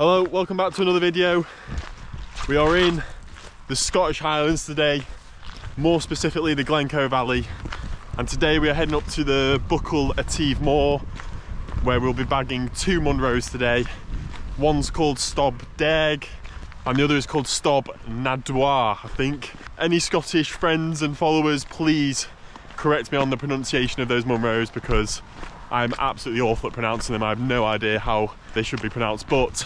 Hello, welcome back to another video. We are in the Scottish Highlands today, more specifically the Glencoe Valley. And today we are heading up to the Buachaille Etive Mòr, where we'll be bagging two Munros today. One's called Stob Dearg, and the other is called Stob na Doire, I think. Any Scottish friends and followers, please correct me on the pronunciation of those Munros because I'm absolutely awful at pronouncing them. I have no idea how they should be pronounced, but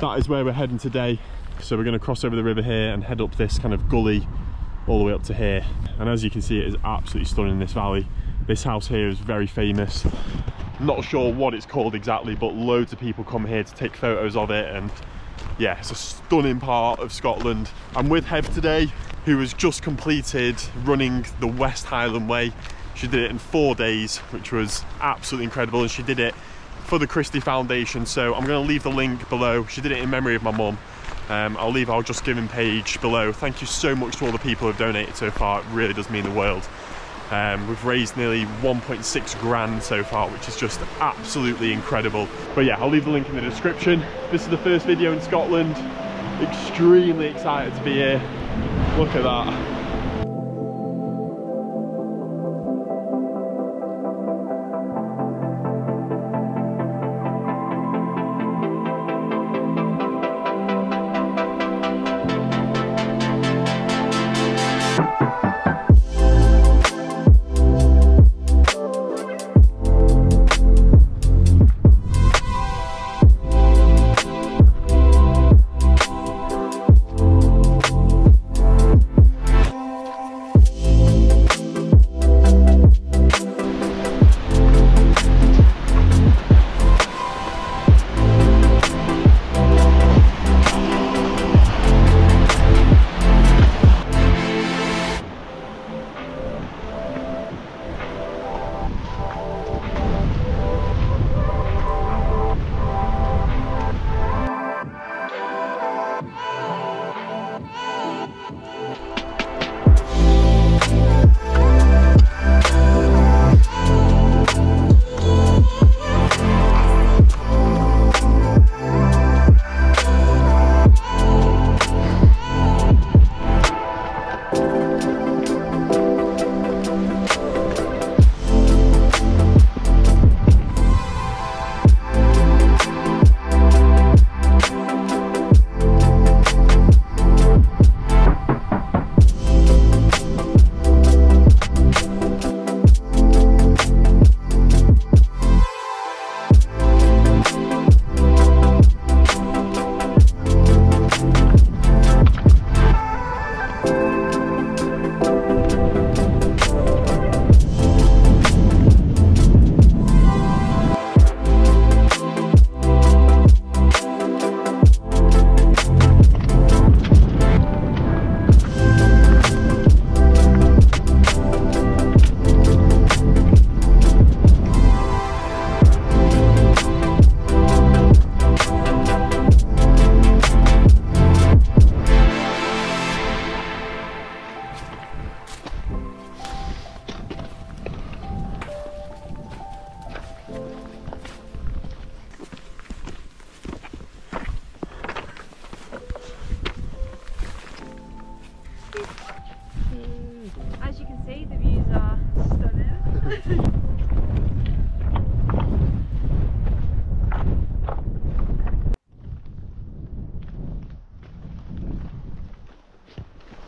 that is where we're heading today. So we're going to cross over the river here and head up this kind of gully all the way up to here. And as you can see, it is absolutely stunning in this valley. This house here is very famous. Not sure what it's called exactly, but loads of people come here to take photos of it. And yeah, it's a stunning part of Scotland. I'm with Hev today, who has just completed running the West Highland Way. She did it in four days, which was absolutely incredible. And she did it for the Christie Foundation. So I'm going to leave the link below. She did it in memory of my mum. Um, I'll leave our Just Giving page below. Thank you so much to all the people who have donated so far. It really does mean the world. Um, we've raised nearly 1.6 grand so far, which is just absolutely incredible. But yeah, I'll leave the link in the description. This is the first video in Scotland. Extremely excited to be here. Look at that.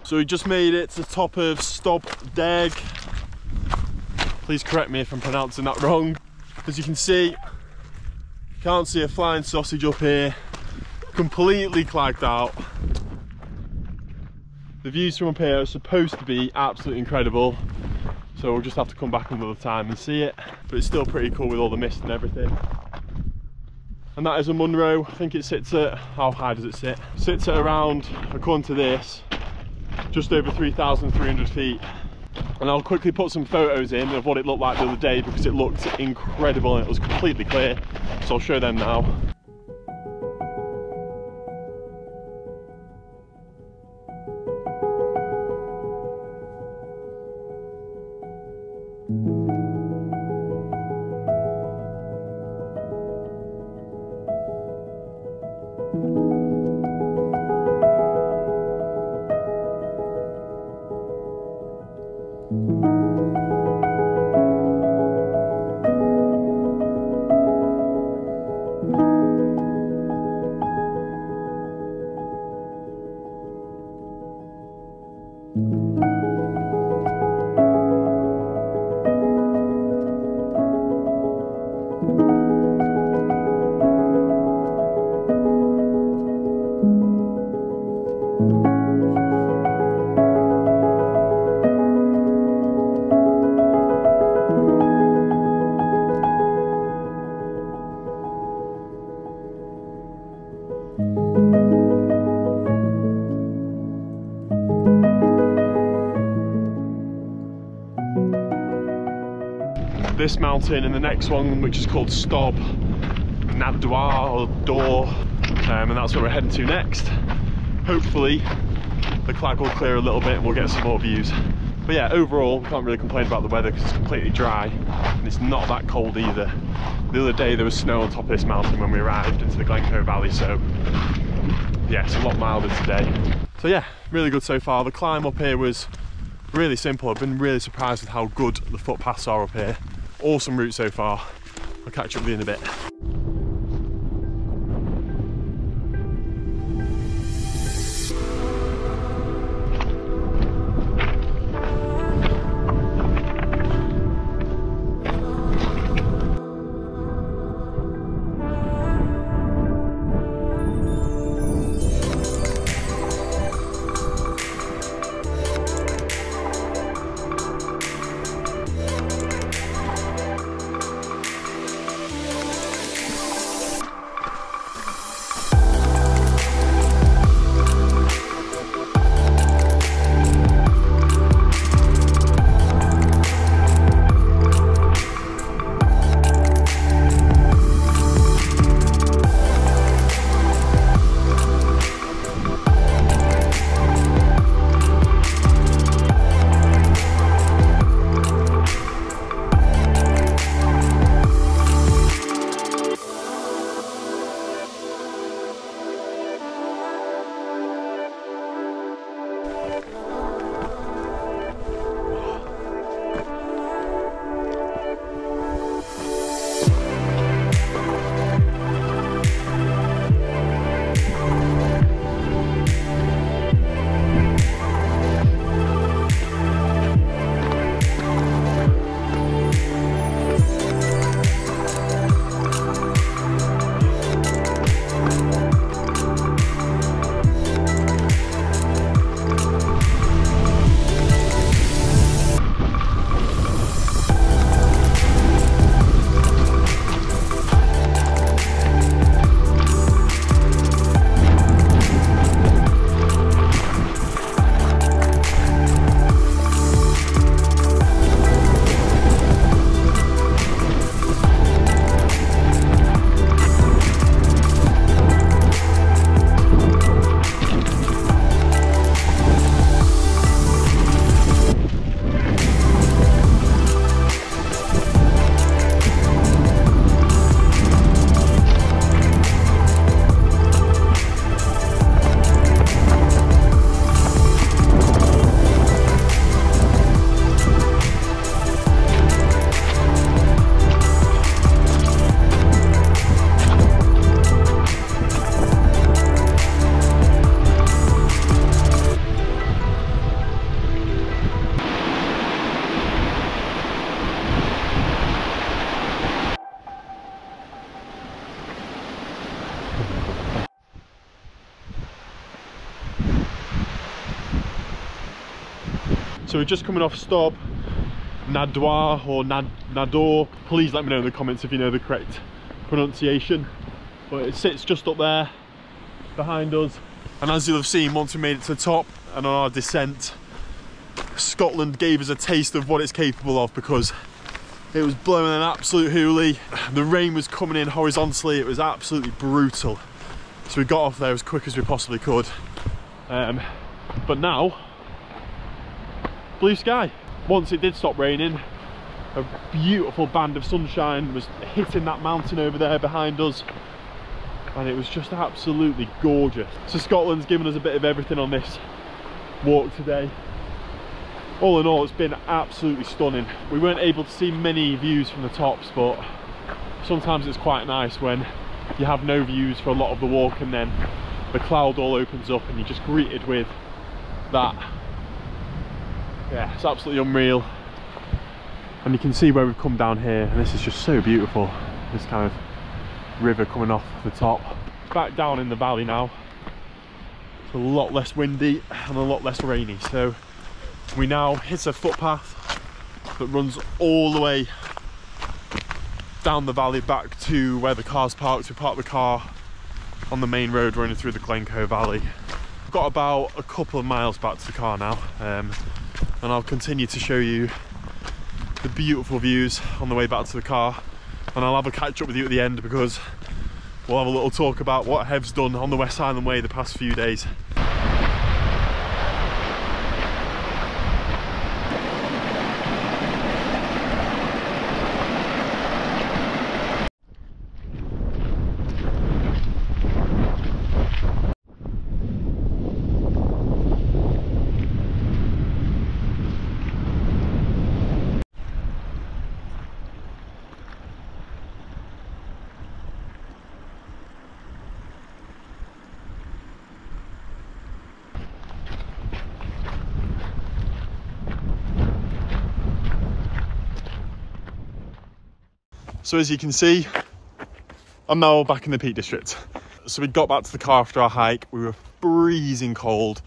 So we just made it to the top of Stob Dearg. Please correct me if I'm pronouncing that wrong. As you can see, can't see a flying sausage up here. Completely clagged out. The views from up here are supposed to be absolutely incredible. So we'll just have to come back another time and see it. But it's still pretty cool with all the mist and everything. And that is a Munro. I think it sits at, how high does it sit? Sits at around, according to this, just over 3,300 feet. And I'll quickly put some photos in of what it looked like the other day because it looked incredible and it was completely clear. So I'll show them now. This mountain and the next one, which is called Stob Nadwa or Door, um, and that's where we're heading to next. Hopefully, the clag will clear a little bit and we'll get some more views. But yeah, overall, we can't really complain about the weather because it's completely dry and it's not that cold either. The other day there was snow on top of this mountain when we arrived into the Glencoe Valley, so yeah, it's a lot milder today. So yeah, really good so far. The climb up here was really simple. I've been really surprised with how good the footpaths are up here. Awesome route so far. I'll catch up with you in a bit. So we're just coming off stop Nadwa or Nad Nador. Please let me know in the comments if you know the correct pronunciation. But it sits just up there behind us. And as you'll have seen, once we made it to the top and on our descent, Scotland gave us a taste of what it's capable of because it was blowing an absolute hoolie. The rain was coming in horizontally. It was absolutely brutal. So we got off there as quick as we possibly could. Um, but now blue sky. Once it did stop raining, a beautiful band of sunshine was hitting that mountain over there behind us and it was just absolutely gorgeous. So Scotland's given us a bit of everything on this walk today. All in all, it's been absolutely stunning. We weren't able to see many views from the tops, but sometimes it's quite nice when you have no views for a lot of the walk and then the cloud all opens up and you're just greeted with that yeah it's absolutely unreal. And you can see where we've come down here and this is just so beautiful. This kind of river coming off the top. Back down in the valley now. It's a lot less windy and a lot less rainy. So we now hit a footpath that runs all the way down the valley back to where the car's parked we parked the car on the main road running through the Glencoe Valley. Got about a couple of miles back to the car now. Um, and I'll continue to show you the beautiful views on the way back to the car. And I'll have a catch up with you at the end because we'll have a little talk about what Hev's done on the West Highland Way the past few days. So as you can see, I'm now back in the Peak District. So we got back to the car after our hike. We were freezing cold,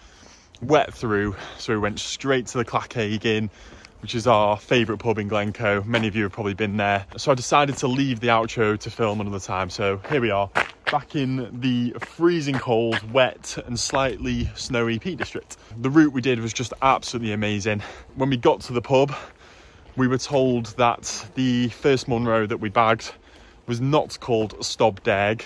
wet through. So we went straight to the Clachaig Inn, which is our favourite pub in Glencoe. Many of you have probably been there. So I decided to leave the outro to film another time. So here we are, back in the freezing cold, wet and slightly snowy Peak District. The route we did was just absolutely amazing. When we got to the pub, we were told that the first Munro that we bagged was not called Stobdeg.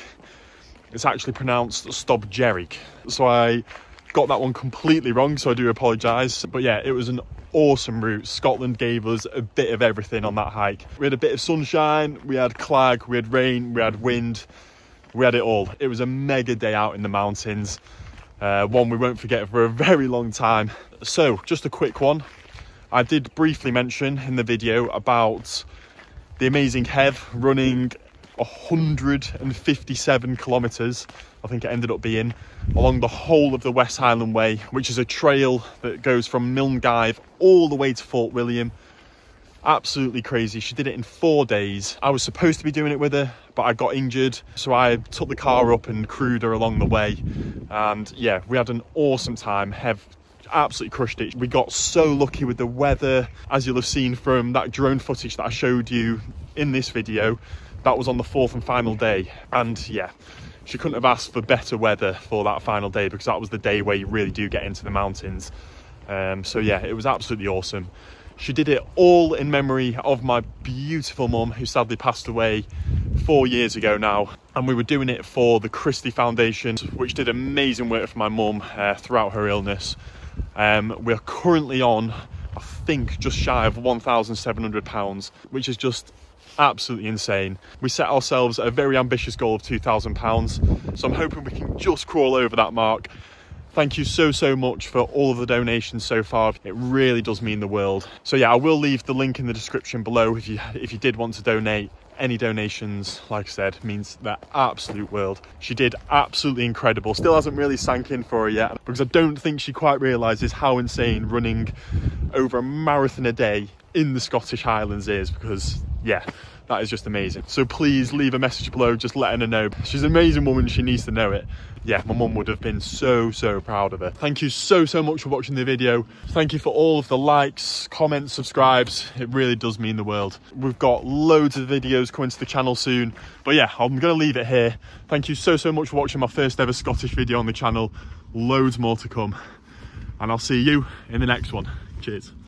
It's actually pronounced Stobjerrig. So I got that one completely wrong, so I do apologise. But yeah, it was an awesome route. Scotland gave us a bit of everything on that hike. We had a bit of sunshine, we had clag, we had rain, we had wind, we had it all. It was a mega day out in the mountains. Uh, one we won't forget for a very long time. So, just a quick one. I did briefly mention in the video about the amazing Hev running 157 kilometres, I think it ended up being, along the whole of the West Highland Way, which is a trail that goes from Milngavie all the way to Fort William. Absolutely crazy. She did it in four days. I was supposed to be doing it with her, but I got injured. So I took the car up and crewed her along the way. And yeah, we had an awesome time. Hev absolutely crushed it. We got so lucky with the weather, as you'll have seen from that drone footage that I showed you in this video. That was on the fourth and final day. And yeah, she couldn't have asked for better weather for that final day because that was the day where you really do get into the mountains. Um, so yeah, it was absolutely awesome. She did it all in memory of my beautiful mum who sadly passed away four years ago now. And we were doing it for the Christie Foundation, which did amazing work for my mum uh, throughout her illness. Um, we're currently on, I think, just shy of £1,700, which is just absolutely insane. We set ourselves a very ambitious goal of £2,000, so I'm hoping we can just crawl over that mark. Thank you so, so much for all of the donations so far. It really does mean the world. So yeah, I will leave the link in the description below if you if you did want to donate any donations, like I said, means the absolute world. She did absolutely incredible. Still hasn't really sank in for her yet because I don't think she quite realises how insane running over a marathon a day in the Scottish Highlands is because, yeah, that is just amazing. So please leave a message below, just letting her know. She's an amazing woman, she needs to know it. Yeah, my mum would have been so, so proud of her. Thank you so, so much for watching the video. Thank you for all of the likes, comments, subscribes. It really does mean the world. We've got loads of videos coming to the channel soon. But yeah, I'm gonna leave it here. Thank you so, so much for watching my first ever Scottish video on the channel. Loads more to come. And I'll see you in the next one. Cheers.